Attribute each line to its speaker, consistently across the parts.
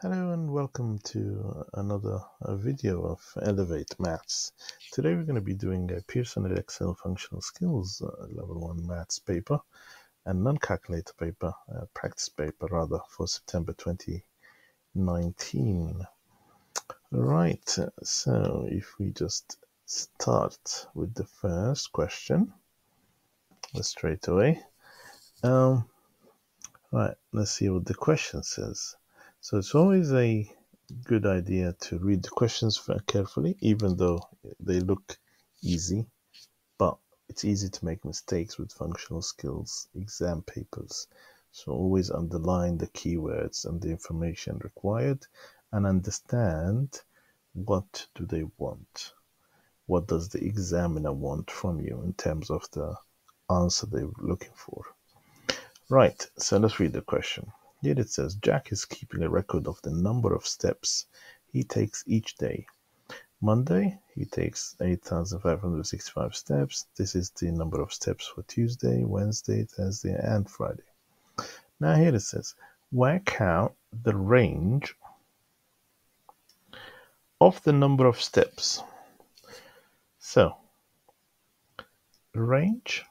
Speaker 1: Hello and welcome to another uh, video of Elev8 Maths. Today we're going to be doing a Pearson Edexcel Functional Skills uh, Level 1 Maths paper and non-calculator paper, uh, practice paper rather, for September 2019. Right, so if we just start with the first question straight away. Um, right, let's see what the question says. So it's always a good idea to read the questions carefully, even though they look easy. But it's easy to make mistakes with functional skills exam papers. So always underline the keywords and the information required and understand what do they want. What does the examiner want from you in terms of the answer they're looking for? Right, so let's read the question. Here it says Jack is keeping a record of the number of steps he takes each day. Monday, he takes 8,565 steps. This is the number of steps for Tuesday, Wednesday, Thursday, and Friday. Now, here it says work out the range of the number of steps. So, range,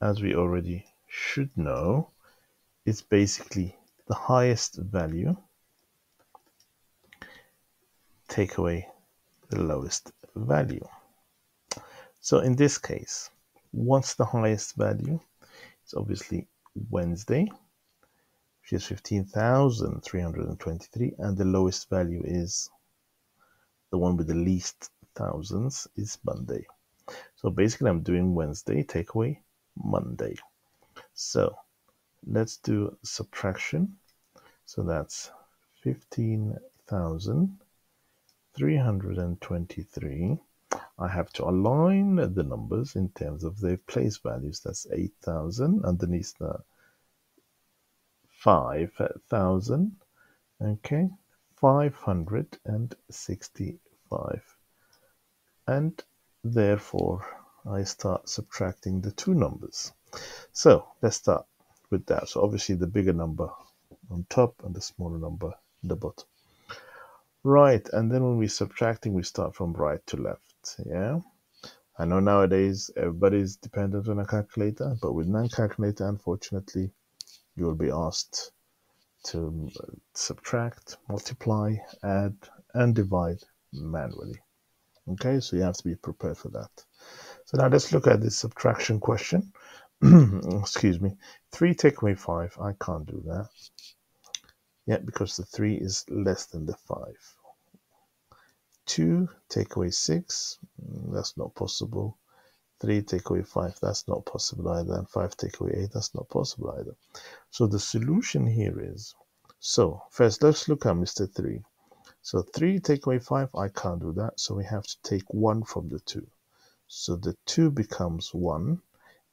Speaker 1: as we already should know, is basically the highest value take away the lowest value. So in this case, what's the highest value? It's obviously Wednesday, which is 15,323, and the lowest value is the one with the least thousands is Monday. So basically I'm doing Wednesday, take away Monday. So let's do subtraction. So that's 15,323. I have to align the numbers in terms of their place values. That's 8,000 underneath the 5,000. Okay, 565. And therefore, I start subtracting the two numbers. So let's start with that. So obviously the bigger number on top and the smaller number in the bottom. Right, and then when we're subtracting, we start from right to left. Yeah. I know nowadays everybody's dependent on a calculator, but with non-calculator, unfortunately, you will be asked to uh, subtract, multiply, add, and divide manually. Okay, so you have to be prepared for that. So now let's look at this subtraction question. excuse me, 3 take away 5, I can't do that. Yet because the 3 is less than the 5. 2 take away 6, mm, that's not possible. 3 take away 5, that's not possible either. And 5 take away 8, that's not possible either. So the solution here is, so first let's look at Mr. 3. So 3 take away 5, I can't do that. So we have to take 1 from the 2. So the 2 becomes 1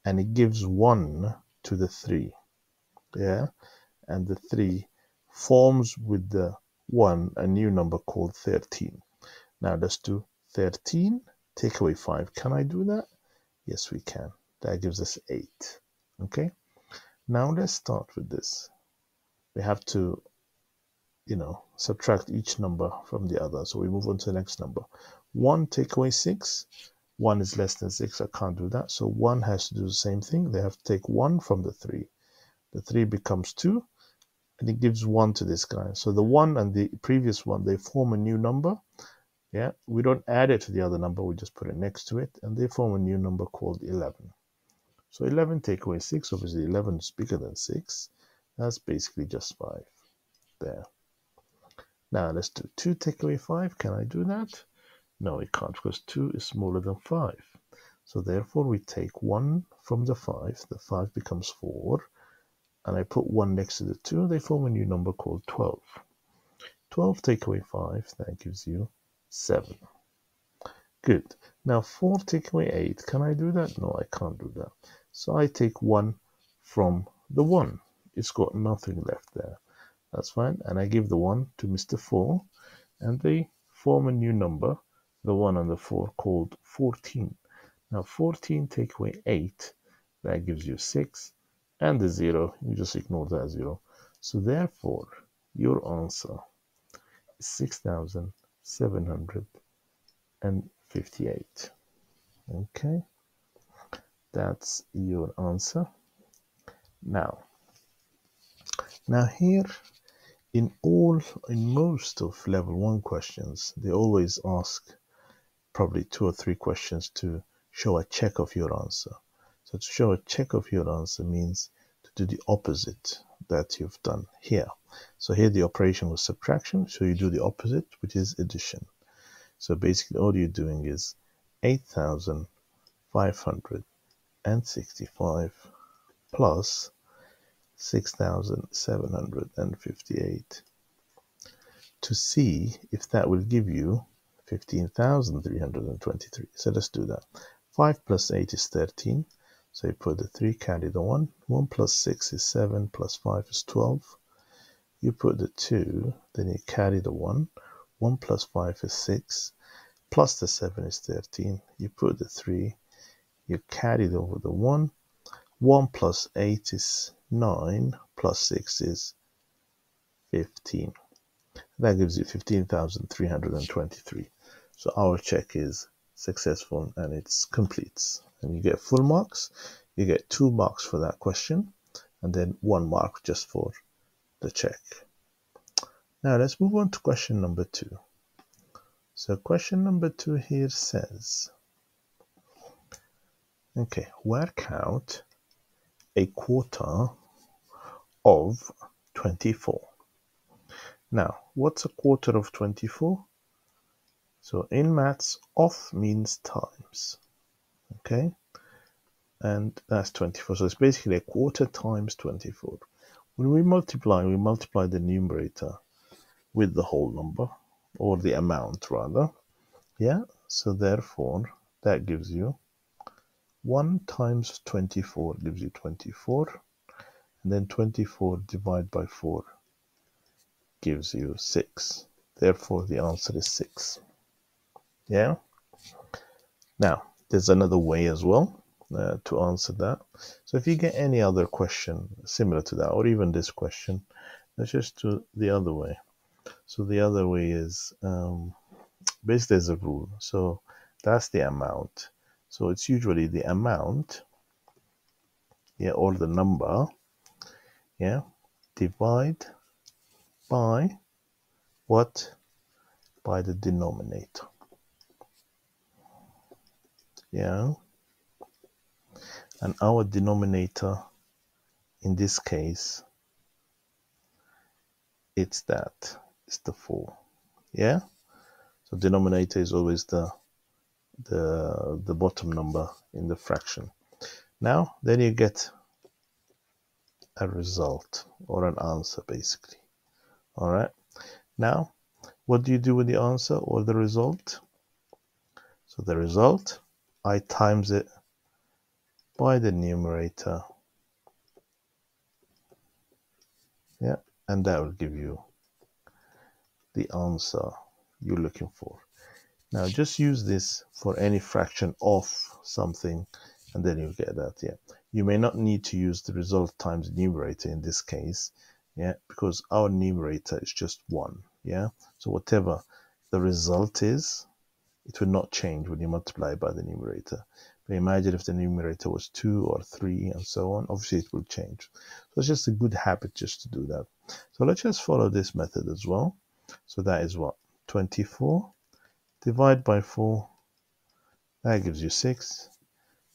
Speaker 1: and it gives 1 to the 3 yeah? And the 3 forms with the 1 a new number called 13 now let's do 13 take away 5 can I do that? Yes we can. That gives us 8 okay? Now let's start with this. We have to you know subtract each number from the other so we move on to the next number. 1 take away 6 1 is less than 6, I can't do that. So 1 has to do the same thing. They have to take 1 from the 3. The 3 becomes 2, and it gives 1 to this guy. So the 1 and the previous one, they form a new number. Yeah, we don't add it to the other number, we just put it next to it, and they form a new number called 11. So 11 take away 6, obviously 11 is bigger than 6. That's basically just 5 there. Now let's do 2 take away 5. Can I do that? No, we can't because 2 is smaller than 5. So therefore we take 1 from the 5, the 5 becomes 4, and I put 1 next to the 2, they form a new number called 12. 12 take away 5, that gives you 7. Good. Now 4 take away 8, can I do that? No, I can't do that. So I take 1 from the 1. It's got nothing left there. That's fine. And I give the 1 to Mr. 4, and they form a new number the 1 and the 4 called 14. Now 14 take away 8, that gives you 6, and the 0, you just ignore that 0. So therefore, your answer is 6,758. Okay, that's your answer. Now, now here in all, in most of level one questions, they always ask probably two or three questions to show a check of your answer. So to show a check of your answer means to do the opposite that you've done here. So here the operation was subtraction, so you do the opposite, which is addition. So basically all you're doing is 8,565 plus 6,758 to see if that will give you 15,323. So let's do that. 5 plus 8 is 13. So you put the 3, carry the 1. 1 plus 6 is 7, plus 5 is 12. You put the 2, then you carry the 1. 1 plus 5 is 6, plus the 7 is 13. You put the 3, you carry over the 1. 1 plus 8 is 9, plus 6 is 15. That gives you 15,323. So our check is successful and it's complete. And you get full marks. You get two marks for that question and then one mark just for the check. Now let's move on to question number two. So question number two here says, okay, work out a quarter of 24. Now, what's a quarter of 24? So in maths, off means times, okay? And that's 24. So it's basically a quarter times 24. When we multiply, we multiply the numerator with the whole number or the amount rather. Yeah, so therefore that gives you 1 times 24 gives you 24 and then 24 divided by 4 gives you 6 therefore the answer is 6 yeah now there's another way as well uh, to answer that so if you get any other question similar to that or even this question let's just do the other way so the other way is um, basically there's a rule. So that's the amount. So it's usually the amount, yeah, or the number, yeah, divide by what? By the denominator. Yeah. And our denominator in this case, it's that it's the 4. Yeah? So denominator is always the the the bottom number in the fraction. Now, then you get a result or an answer basically. All right. Now, what do you do with the answer or the result? So the result, I times it by the numerator. Yeah, and that will give you the answer you're looking for. Now just use this for any fraction of something and then you'll get that, yeah. You may not need to use the result times numerator in this case, yeah, because our numerator is just one, yeah. So whatever the result is, it will not change when you multiply by the numerator. But imagine if the numerator was 2 or 3 and so on, obviously it will change. So it's just a good habit just to do that. So let's just follow this method as well. So that is what? 24. Divide by 4. That gives you 6.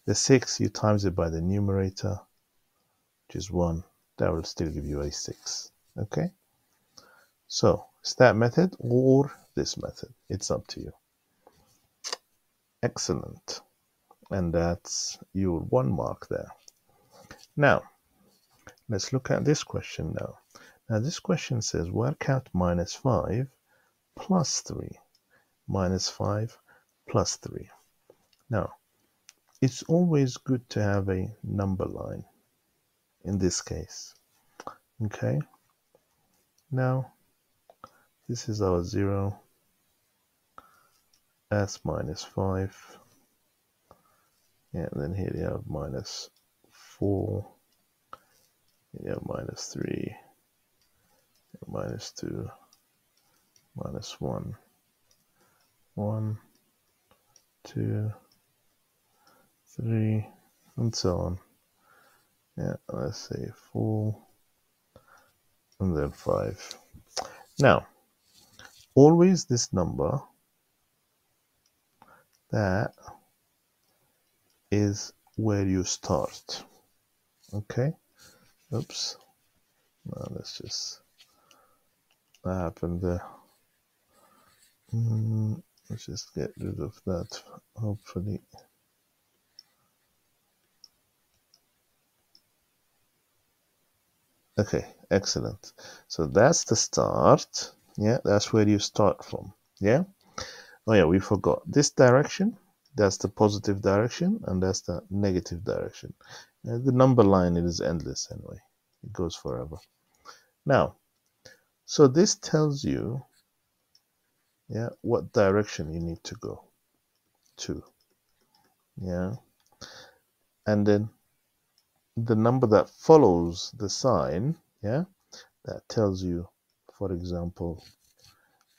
Speaker 1: The 6, you times it by the numerator, which is 1. That will still give you a 6. Okay? So, it's that method or this method. It's up to you. Excellent. And that's your one mark there. Now, let's look at this question now. Now this question says work out minus 5 plus 3. Minus 5 plus 3. Now, it's always good to have a number line in this case. Okay. Now, this is our 0. That's minus 5. Yeah, and then here you have minus 4. Here you have minus 3 minus 2, minus 1, 1, 2, 3, and so on. Yeah, let's say 4, and then 5. Now, always this number that is where you start. Okay, oops. Now let's just what happened there. Mm, let's just get rid of that, hopefully. Okay, excellent. So that's the start. Yeah, that's where you start from. Yeah. Oh yeah, we forgot this direction. That's the positive direction, and that's the negative direction. Uh, the number line it is endless anyway. It goes forever. Now, so this tells you, yeah, what direction you need to go to. Yeah, and then the number that follows the sign, yeah, that tells you, for example,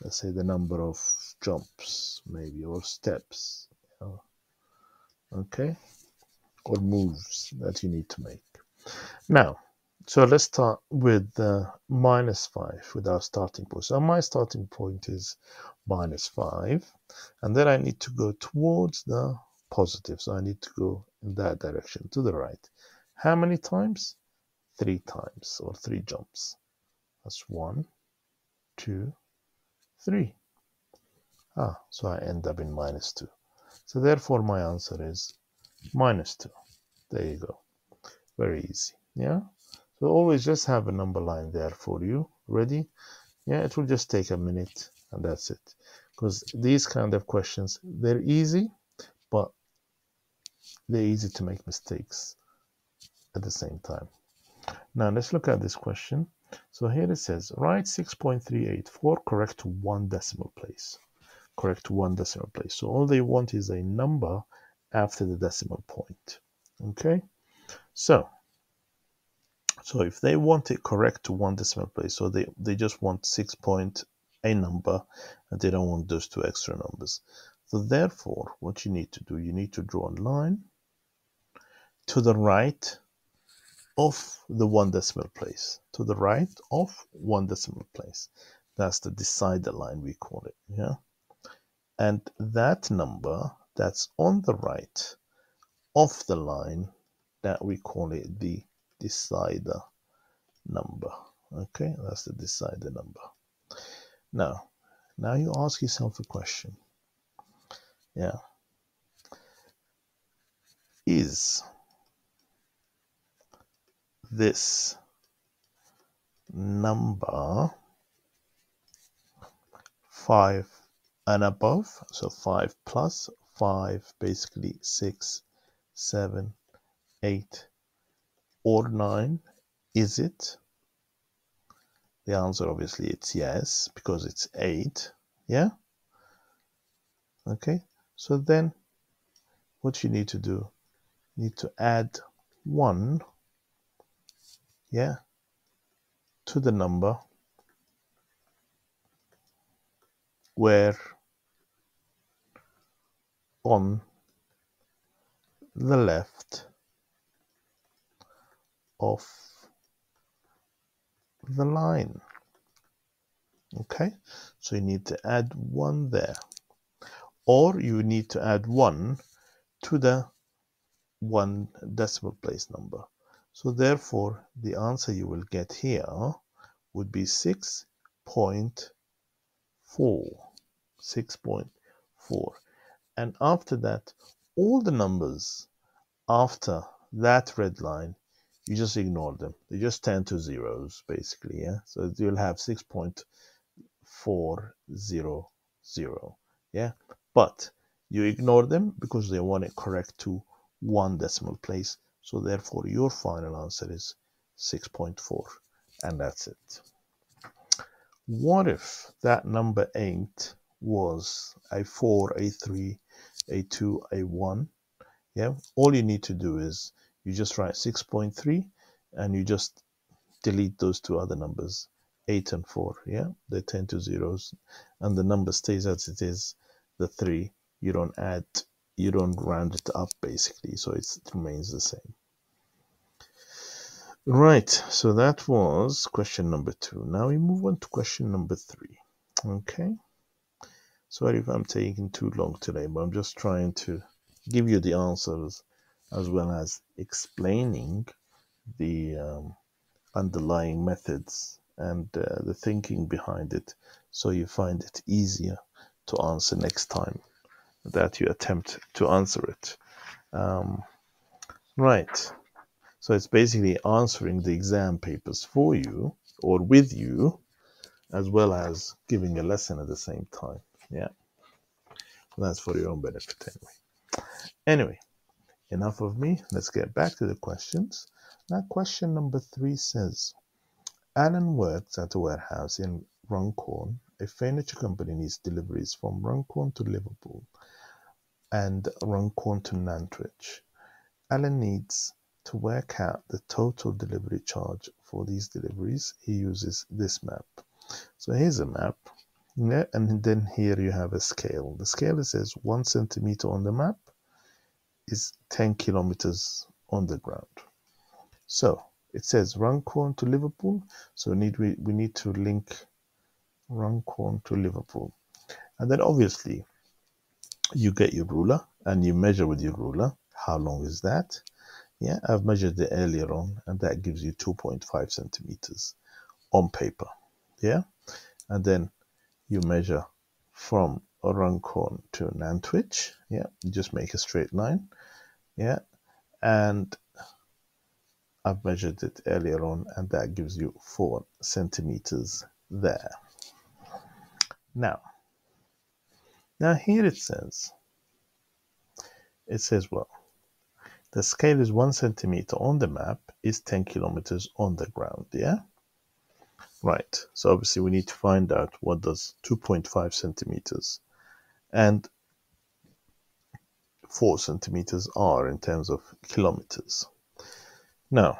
Speaker 1: let's say the number of jumps, maybe, or steps, okay, or moves that you need to make. Now, so let's start with uh, minus 5 with our starting point. So my starting point is minus 5, and then I need to go towards the positive. So I need to go in that direction to the right. How many times? Three times or three jumps. That's one, two, three. Ah, so I end up in minus 2. So therefore my answer is minus 2. There you go. Very easy. Yeah. So always just have a number line there for you. Ready? Yeah, it will just take a minute and that's it. Because these kind of questions, they're easy, but they're easy to make mistakes at the same time. Now let's look at this question. So here it says, write 6.384 correct to one decimal place. Correct one decimal place. So all they want is a number after the decimal point. Okay, so so if they want it correct to one decimal place, so they, they just want 6 point a number and they don't want those two extra numbers. So therefore, what you need to do, you need to draw a line to the right of the one decimal place to the right of one decimal place that's the decider line we call it yeah and that number that's on the right of the line that we call it the decider number. Okay that's the decider number. Now now you ask yourself a question. Yeah. Is this number 5 and above so 5 plus 5 basically 6 7 8 or 9 is it? The answer obviously it's yes because it's 8 yeah? Okay so then what you need to do you need to add 1 yeah, to the number where on the left of the line. Okay, so you need to add one there, or you need to add one to the one decimal place number. So therefore, the answer you will get here would be 6.4. 6.4. And after that, all the numbers after that red line, you just ignore them. They just turn to zeros, basically. Yeah. So you'll have 6.400. Yeah. But you ignore them because they want it correct to one decimal place. So therefore your final answer is 6.4 and that's it. What if that number 8 was a 4, a 3, a 2, a 1? Yeah, all you need to do is you just write 6.3 and you just delete those two other numbers 8 and 4 yeah? They turn to zeros and the number stays as it is the 3 you don't add you don't round it up basically so it remains the same right so that was question number two now we move on to question number three okay sorry if i'm taking too long today but i'm just trying to give you the answers as well as explaining the um, underlying methods and uh, the thinking behind it so you find it easier to answer next time that you attempt to answer it. Um, right. So it's basically answering the exam papers for you or with you, as well as giving a lesson at the same time. Yeah. That's for your own benefit anyway. Anyway, enough of me. Let's get back to the questions. Now, question number three says Alan works at a warehouse in Runcorn. A furniture company needs deliveries from Runcorn to Liverpool and Runcorn to Nantwich. Alan needs to work out the total delivery charge for these deliveries. He uses this map. So here's a map. and then here you have a scale. The scale says one centimeter on the map is 10 kilometers on the ground. So it says Runcorn to Liverpool. So need we, we need to link Runcorn to Liverpool. And then obviously you get your ruler and you measure with your ruler. How long is that? Yeah, I've measured it earlier on and that gives you 2.5 centimeters on paper. Yeah. And then you measure from Runcorn to Nantwich. Yeah. You just make a straight line. Yeah. And I've measured it earlier on and that gives you four centimeters there. Now, now here it says, it says, well, the scale is one centimeter on the map is 10 kilometers on the ground, yeah? Right, so obviously we need to find out what does 2.5 centimeters and 4 centimeters are in terms of kilometers. Now,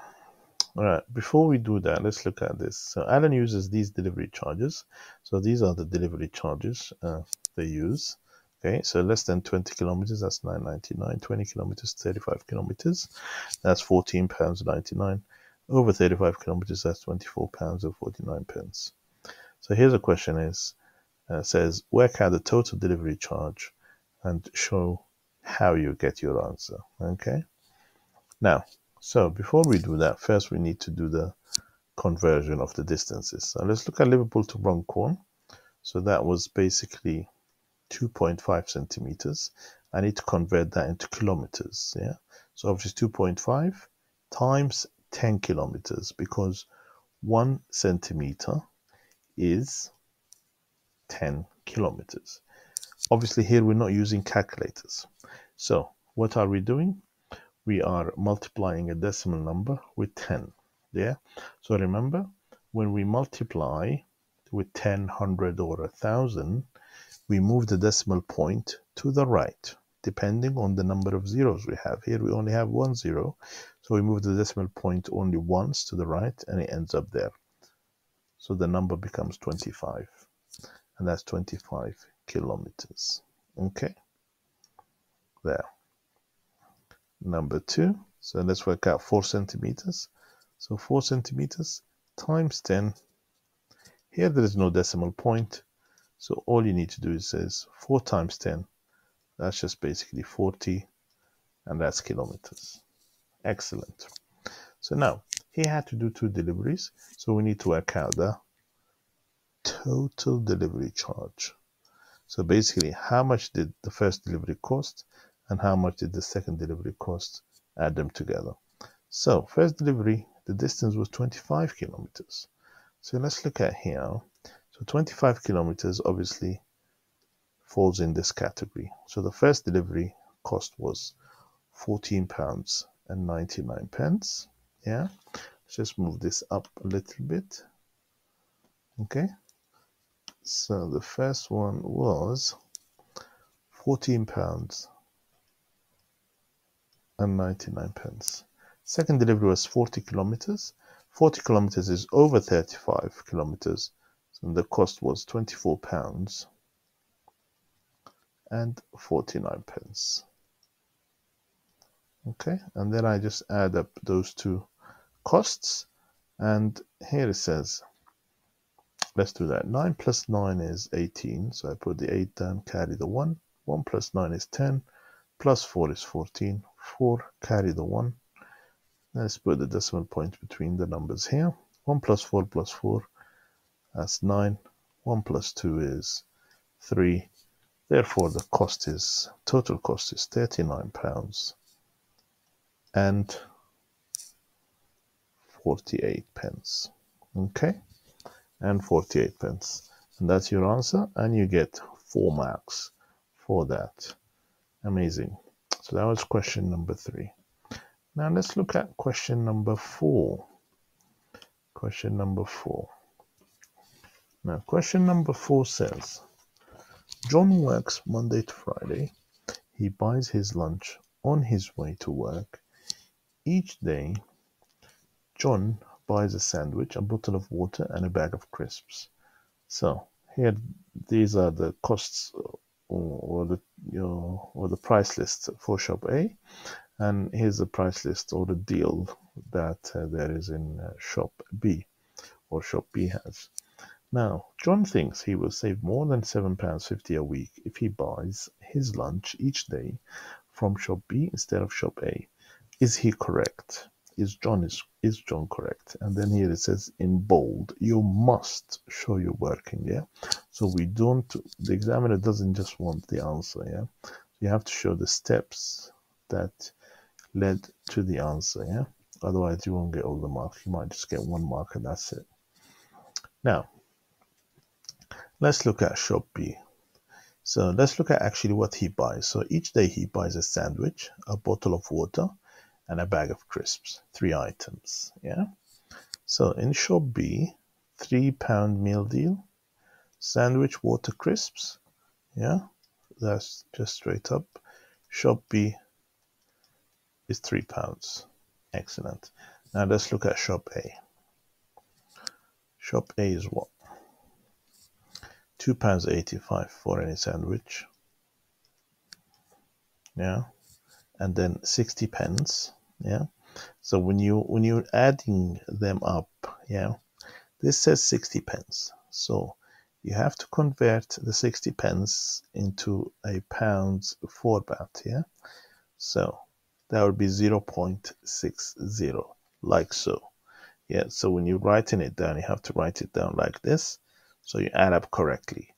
Speaker 1: all right, before we do that, let's look at this. So Alan uses these delivery charges. So these are the delivery charges uh, they use. Okay, so less than 20 kilometers, that's 9.99. 20 kilometers, 35 kilometers, that's 14 pounds 99. Over 35 kilometers, that's 24 pounds and 49 pence. So here's a question: is uh, says work out the total delivery charge and show how you get your answer. Okay, now so before we do that, first we need to do the conversion of the distances. So let's look at Liverpool to Runcorn. So that was basically 2.5 centimeters. I need to convert that into kilometers. Yeah. So obviously 2.5 times 10 kilometers because one centimeter is 10 kilometers. Obviously here we're not using calculators. So what are we doing? we are multiplying a decimal number with 10. Yeah. So remember, when we multiply with 10, 100, or 1000, we move the decimal point to the right, depending on the number of zeros we have. Here we only have one zero, so we move the decimal point only once to the right, and it ends up there. So the number becomes 25, and that's 25 kilometers. Okay, there number 2. So let's work out 4 centimeters. So 4 centimeters times 10. Here there is no decimal point. So all you need to do is says 4 times 10. That's just basically 40 and that's kilometers. Excellent. So now he had to do two deliveries. So we need to work out the total delivery charge. So basically how much did the first delivery cost and how much did the second delivery cost add them together so first delivery the distance was 25 kilometers so let's look at here so 25 kilometers obviously falls in this category. So the first delivery cost was 14 pounds and 99 pence. Yeah let's just move this up a little bit. Okay. So the first one was 14 pounds and 99 pence. Second delivery was 40 kilometers. 40 kilometers is over 35 kilometers. So the cost was 24 pounds and 49 pence. Okay, and then I just add up those two costs. And here it says, let's do that. 9 plus 9 is 18. So I put the 8 down, carry the 1. 1 plus 9 is 10. Plus 4 is 14. 4, carry the 1. Let's put the decimal point between the numbers here. 1 plus 4 plus 4, that's 9. 1 plus 2 is 3. Therefore, the cost is, total cost is 39 pounds and 48 pence. Okay, and 48 pence. And that's your answer, and you get four marks for that. Amazing. So that was question number three. Now let's look at question number four. Question number four. Now, question number four says John works Monday to Friday. He buys his lunch on his way to work. Each day, John buys a sandwich, a bottle of water, and a bag of crisps. So here, these are the costs or, the you know, or the price list for shop A, and here's the price list or the deal that uh, there is in uh, shop B or shop B has. Now, John thinks he will save more than £7.50 a week if he buys his lunch each day from shop B instead of shop A. Is he correct? Is John is is John correct? And then here it says in bold, you must show you're working, yeah. So we don't the examiner doesn't just want the answer, yeah. You have to show the steps that led to the answer, yeah. Otherwise you won't get all the marks. You might just get one mark and that's it. Now let's look at shop B. So let's look at actually what he buys. So each day he buys a sandwich, a bottle of water, and a bag of crisps. Three items. Yeah. So in shop B, three pound meal deal, sandwich water crisps. Yeah. That's just straight up. Shop B is three pounds. Excellent. Now let's look at shop A. Shop A is what? Two pounds eighty-five for any sandwich. Yeah. And then 60 pence. Yeah. So when you when you're adding them up yeah this says 60 pence. So you have to convert the 60 pence into a pounds format yeah? So that would be 0.60 like so. Yeah so when you're writing it down you have to write it down like this so you add up correctly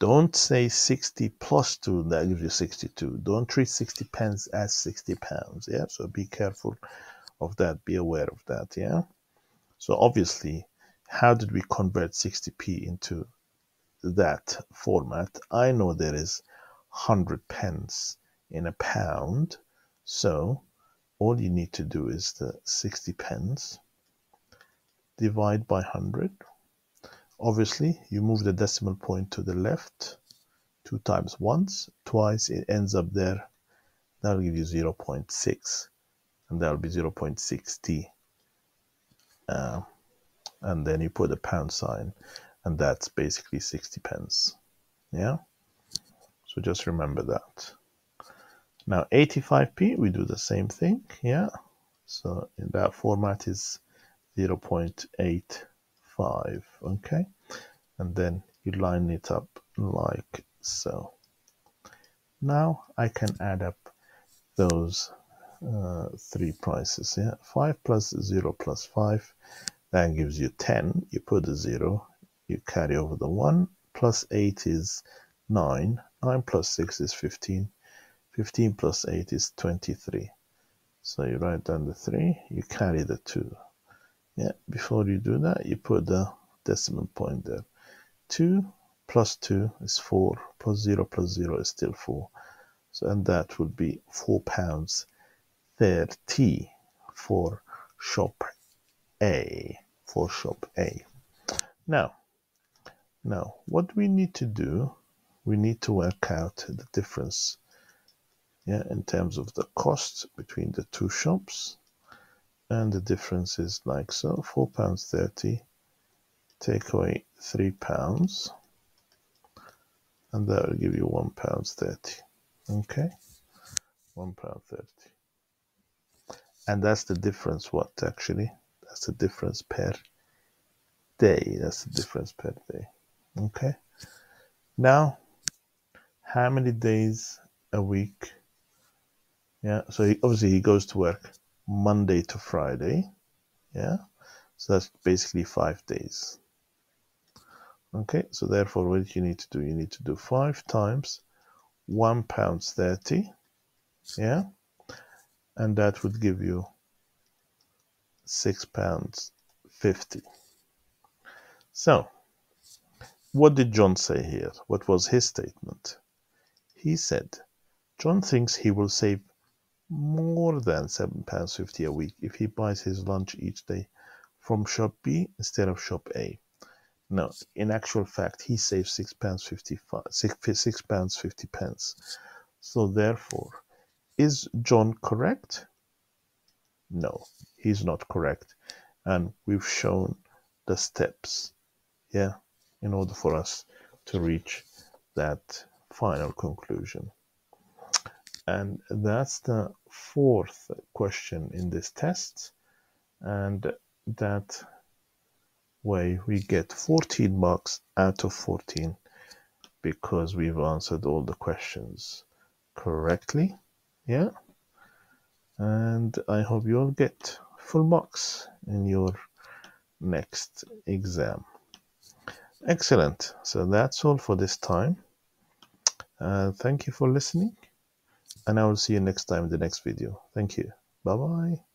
Speaker 1: don't say 60 plus 2, that gives you 62. Don't treat 60 pence as 60 pounds. Yeah, so be careful of that. Be aware of that. Yeah. So obviously, how did we convert 60p into that format? I know there is 100 pence in a pound. So all you need to do is the 60 pence divide by 100 Obviously, you move the decimal point to the left two times once, twice, it ends up there. That'll give you 0 0.6, and that'll be 0 0.60. Uh, and then you put a pound sign, and that's basically 60 pence. Yeah? So just remember that. Now 85p, we do the same thing. Yeah? So in that format is 0 0.8 5 okay and then you line it up like so. Now I can add up those uh, three prices yeah? 5 plus 0 plus 5 that gives you 10 you put the 0 you carry over the 1 plus 8 is 9 9 plus 6 is 15 15 plus 8 is 23 so you write down the 3 you carry the 2 yeah before you do that you put the decimal point there 2 plus 2 is 4 plus 0 plus 0 is still 4 so and that would be 4 pounds 30 for shop A for shop A. Now now what we need to do we need to work out the difference yeah in terms of the cost between the two shops. And the difference is like so, four pounds thirty, take away three pounds, and that will give you one pound thirty. Okay, one pound thirty, and that's the difference. What actually? That's the difference per day. That's the difference per day. Okay. Now, how many days a week? Yeah. So he, obviously he goes to work Monday to Friday. Yeah. So that's basically five days. Okay. So therefore, what you need to do, you need to do five times one pounds thirty. Yeah. And that would give you six pounds fifty. So, what did John say here? What was his statement? He said, John thinks he will save more than £7.50 a week if he buys his lunch each day from shop B instead of shop A. No, in actual fact, he saves six pounds fifty six, six pounds fifty pence. So therefore, is John correct? No, he's not correct, and we've shown the steps yeah, in order for us to reach that final conclusion. And that's the fourth question in this test. And that way we get 14 marks out of 14 because we've answered all the questions correctly. Yeah. And I hope you all get full marks in your next exam. Excellent. So that's all for this time. Uh, thank you for listening, and I will see you next time in the next video. Thank you. Bye bye.